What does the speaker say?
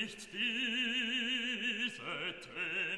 nicht diese Tränen.